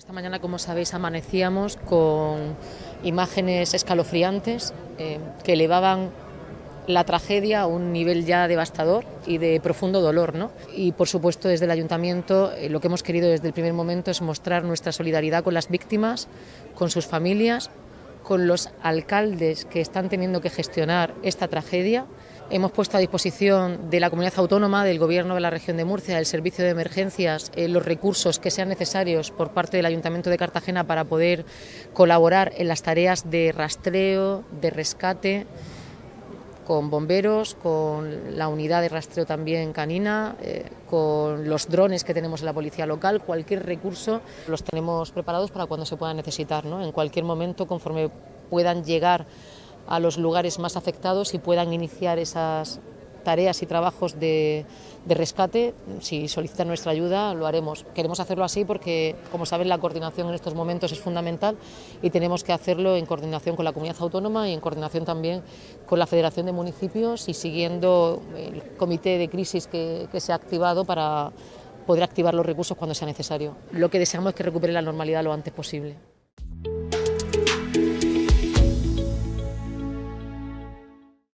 esta mañana, como sabéis, amanecíamos con imágenes escalofriantes eh, que elevaban la tragedia a un nivel ya devastador y de profundo dolor. ¿no? Y por supuesto desde el ayuntamiento eh, lo que hemos querido desde el primer momento es mostrar nuestra solidaridad con las víctimas, con sus familias, con los alcaldes que están teniendo que gestionar esta tragedia. Hemos puesto a disposición de la comunidad autónoma, del Gobierno de la región de Murcia, del Servicio de Emergencias, eh, los recursos que sean necesarios por parte del Ayuntamiento de Cartagena para poder colaborar en las tareas de rastreo, de rescate con bomberos, con la unidad de rastreo también canina, eh, con los drones que tenemos en la policía local, cualquier recurso los tenemos preparados para cuando se pueda necesitar, ¿no? en cualquier momento conforme puedan llegar a los lugares más afectados y puedan iniciar esas tareas y trabajos de, rescate, si solicitan nuestra ayuda, lo haremos. Queremos hacerlo así porque, como saben, la coordinación en estos momentos es fundamental y tenemos que hacerlo en coordinación con la comunidad autónoma y en coordinación también con la Federación de Municipios y siguiendo el comité de crisis que, se ha activado para poder activar los recursos cuando sea necesario. Lo que deseamos es que recupere la normalidad lo antes posible.